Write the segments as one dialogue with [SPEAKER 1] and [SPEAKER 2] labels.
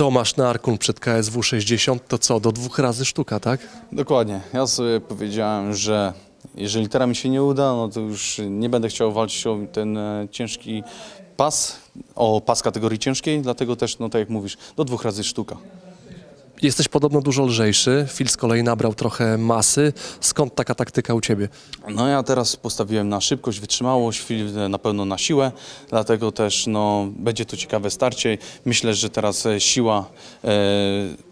[SPEAKER 1] Tomasz Narkun przed KSW 60 to co, do dwóch razy sztuka, tak?
[SPEAKER 2] Dokładnie. Ja sobie powiedziałem, że jeżeli teraz mi się nie uda, no to już nie będę chciał walczyć o ten e, ciężki pas, o pas kategorii ciężkiej, dlatego też, no tak jak mówisz, do dwóch razy sztuka.
[SPEAKER 1] Jesteś podobno dużo lżejszy, Phil z kolei nabrał trochę masy. Skąd taka taktyka u Ciebie?
[SPEAKER 2] No ja teraz postawiłem na szybkość, wytrzymałość, Filip na pewno na siłę, dlatego też no, będzie to ciekawe starcie. Myślę, że teraz e, siła e,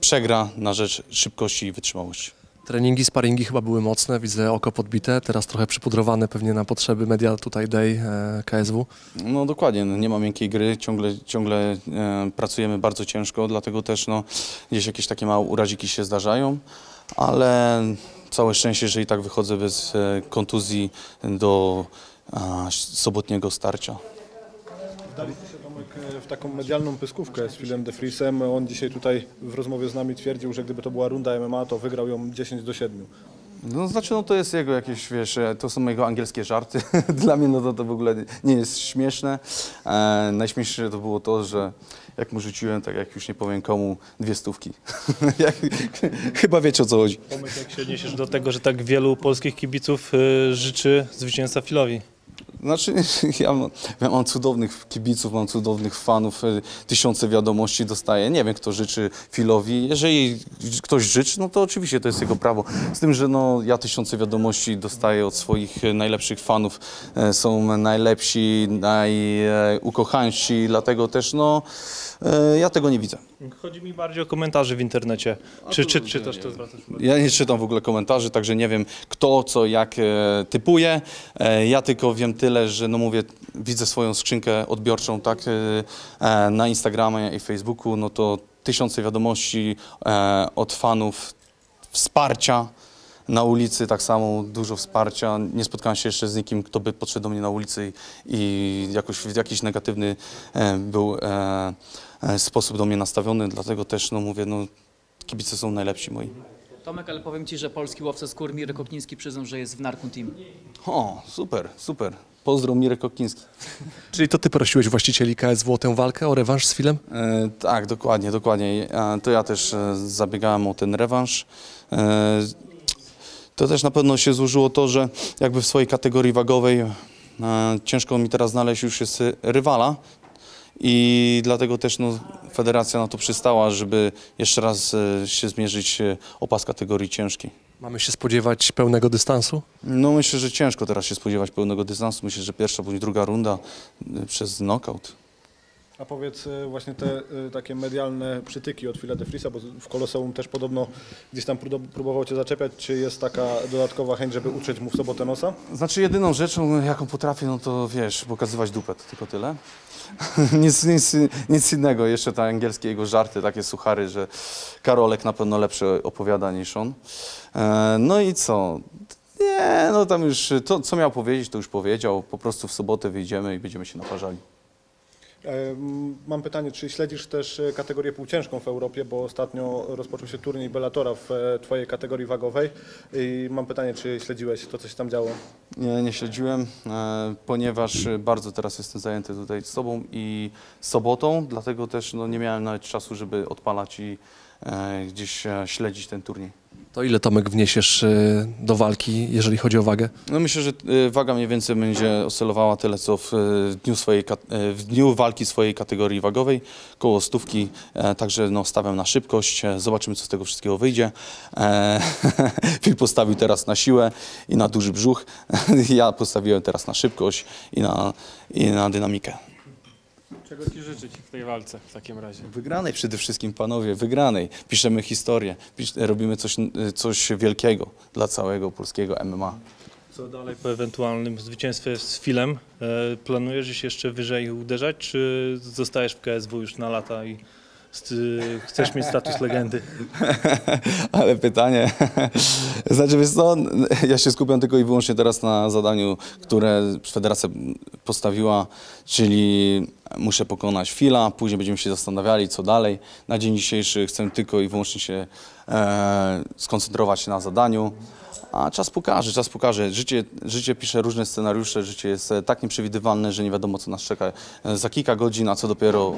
[SPEAKER 2] przegra na rzecz szybkości i wytrzymałości.
[SPEAKER 1] Treningi, sparingi chyba były mocne, widzę oko podbite, teraz trochę przypudrowane pewnie na potrzeby Media Tutaj Day e, KSW.
[SPEAKER 2] No dokładnie, no, nie ma miękkiej gry, ciągle, ciągle e, pracujemy bardzo ciężko, dlatego też no, gdzieś jakieś takie małe uraziki się zdarzają, ale całe szczęście, że i tak wychodzę bez e, kontuzji do sobotniego starcia.
[SPEAKER 3] Tomek e, w taką medialną pyskówkę z Philem De Vriesem. On dzisiaj tutaj w rozmowie z nami twierdził, że gdyby to była runda MMA, to wygrał ją 10 do 7.
[SPEAKER 2] No znaczy, no to jest jego jakieś, wiesz, e, to są jego angielskie żarty. Dla mnie no to, to w ogóle nie jest śmieszne. E, najśmieszniejsze to było to, że jak mu rzuciłem, tak jak już nie powiem komu, dwie stówki. jak, chyba wiecie o co chodzi.
[SPEAKER 4] Tomek, jak się odniesiesz do tego, że tak wielu polskich kibiców y, życzy zwycięstwa Filowi?
[SPEAKER 2] Znaczy, ja mam, ja mam cudownych kibiców, mam cudownych fanów, e, tysiące wiadomości dostaję. Nie wiem, kto życzy Filowi. Jeżeli ktoś życzy, no to oczywiście to jest jego prawo. Z tym, że no, ja tysiące wiadomości dostaję od swoich e, najlepszych fanów. E, Są najlepsi, najukochańsi, dlatego też no, ja tego nie widzę.
[SPEAKER 4] Chodzi mi bardziej o komentarze w internecie. Czy, czy, czy też to zwracasz uwagę?
[SPEAKER 2] Ja nie czytam w ogóle komentarzy, także nie wiem kto, co, jak e, typuje. E, ja tylko wiem tyle, że no mówię, widzę swoją skrzynkę odbiorczą tak e, e, na Instagramie i Facebooku, no to tysiące wiadomości e, od fanów, wsparcia. Na ulicy tak samo dużo wsparcia. Nie spotkałem się jeszcze z nikim, kto by podszedł do mnie na ulicy i, jakoś w jakiś negatywny e, był e, e, sposób do mnie nastawiony, dlatego też no mówię, no kibice są najlepsi moi.
[SPEAKER 5] Tomek, ale powiem Ci, że polski łowca skór Mirek Kokniński przyznał, że jest w Narkun Team.
[SPEAKER 2] O, super, super. Pozdro Mirek Kokiński.
[SPEAKER 1] Czyli to Ty prosiłeś właścicieli KSW o tę walkę, o rewanż z Filem?
[SPEAKER 2] E, tak, dokładnie, dokładnie. E, to ja też e, zabiegałem o ten rewanż. To też na pewno się złożyło to, że jakby w swojej kategorii wagowej e, ciężko mi teraz znaleźć już jest e, rywala i dlatego też no, federacja na to przystała, żeby jeszcze raz e, się zmierzyć e, o pas kategorii ciężkiej.
[SPEAKER 1] Mamy się spodziewać pełnego dystansu?
[SPEAKER 2] No myślę, że ciężko teraz się spodziewać pełnego dystansu. Myślę, że pierwsza bądź druga runda e, przez knockout.
[SPEAKER 3] A powiedz e, właśnie te e, takie medialne przytyki od Phila De Vriesa, bo w Koloseum też podobno gdzieś tam prób- próbował Cię zaczepiać. Czy jest taka dodatkowa chęć, żeby utrzeć mu w sobotę nosa?
[SPEAKER 2] Znaczy jedyną rzeczą, jaką potrafię, no to wiesz, pokazywać dupę, to tylko tyle. nic, nic, nic innego, jeszcze te angielskie jego żarty, takie suchary, że Karolek na pewno lepsze opowiada niż on. E, no i co? Nie, no tam już to, co miał powiedzieć, to już powiedział. Po prostu w sobotę wyjdziemy i będziemy się naparzali.
[SPEAKER 3] Mam pytanie, czy śledzisz też e, kategorię półciężką w Europie, bo ostatnio rozpoczął się turniej Bellatora w e, Twojej kategorii wagowej i mam pytanie, czy śledziłeś to, co się tam działo?
[SPEAKER 2] Nie, nie śledziłem, e, ponieważ bardzo teraz jestem zajęty tutaj z sobą i sobotą, dlatego też no, nie miałem nawet czasu, żeby odpalać i gdzieś e, śledzić ten turniej.
[SPEAKER 1] To ile Tomek wniesiesz e, do walki, jeżeli chodzi o wagę?
[SPEAKER 2] No myślę, że e, waga mniej więcej będzie oscylowała tyle, co w, e, dniu, swojej, e, w dniu walki swojej kategorii wagowej, koło stówki, e, także no, stawiam na szybkość, e, zobaczymy, co z tego wszystkiego wyjdzie. E, Phil postawił teraz na siłę i na duży brzuch, ja postawiłem teraz na szybkość i na, i na dynamikę.
[SPEAKER 6] Czego Ci życzyć w tej walce w takim razie?
[SPEAKER 2] Wygranej przede wszystkim, panowie, wygranej. Piszemy historię, pisz, robimy coś, coś wielkiego dla całego polskiego MMA.
[SPEAKER 4] Co dalej po ewentualnym zwycięstwie z Filem? E, planujesz się jeszcze wyżej uderzać, czy zostajesz w KSW już na lata i chcesz mieć status legendy?
[SPEAKER 2] Ale pytanie, znaczy wiesz co, ja się skupiam tylko i wyłącznie teraz na zadaniu, które federacja postawiła, czyli muszę pokonać Fila, później będziemy się zastanawiali, co dalej. Na dzień dzisiejszy chcę tylko i wyłącznie się e, skoncentrować na zadaniu, a czas pokaże, czas pokaże. Życie, życie pisze różne scenariusze, życie jest e, tak nieprzewidywalne, że nie wiadomo, co nas czeka e, za kilka godzin, a co dopiero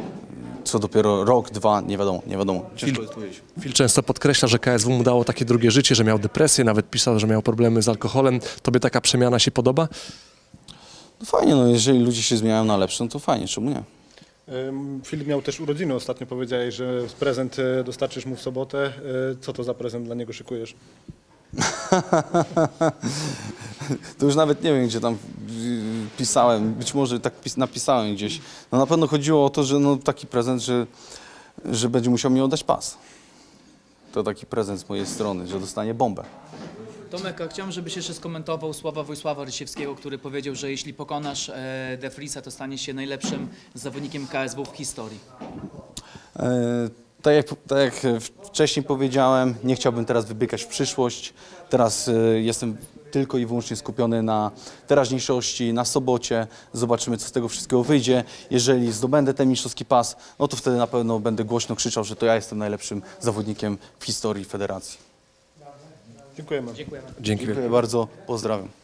[SPEAKER 2] co dopiero rok, dwa, nie wiadomo, nie wiadomo. Ciężko jest powiedzieć.
[SPEAKER 1] Phil często podkreśla, że KSW mu dało takie drugie życie, że miał depresję, nawet pisał, że miał problemy z alkoholem. Tobie taka przemiana się podoba?
[SPEAKER 2] No fajnie, no jeżeli ludzie się zmieniają na lepsze, no to fajnie, czemu nie?
[SPEAKER 3] Filip miał też urodziny ostatnio, powiedziałeś, że prezent e, dostarczysz mu w sobotę. E, Co to za prezent dla niego szykujesz?
[SPEAKER 2] To już nawet nie wiem, gdzie tam pisałem, być może tak pis- napisałem gdzieś. No na pewno chodziło o to, że no taki prezent, że, że będzie musiał mi oddać pas. To taki prezent z mojej strony, że dostanie bombę.
[SPEAKER 5] Tomek, a chciałem, żebyś jeszcze skomentował słowa Wojsława Rysiewskiego, który powiedział, że jeśli pokonasz e, De Vriesa, to staniesz się najlepszym zawodnikiem KSW w historii.
[SPEAKER 2] E, Tak jak, tak jak wcześniej powiedziałem, nie chciałbym teraz wybykać w przyszłość. Teraz e, jestem tylko i wyłącznie skupiony na teraźniejszości, na sobocie. Zobaczymy, co z tego wszystkiego wyjdzie. Jeżeli zdobędę ten mistrzowski pas, no to wtedy na pewno będę głośno krzyczał, że to ja jestem najlepszym zawodnikiem w historii federacji.
[SPEAKER 3] Dziękujemy.
[SPEAKER 5] Dziękujemy.
[SPEAKER 2] Dziękuję bardzo, pozdrawiam.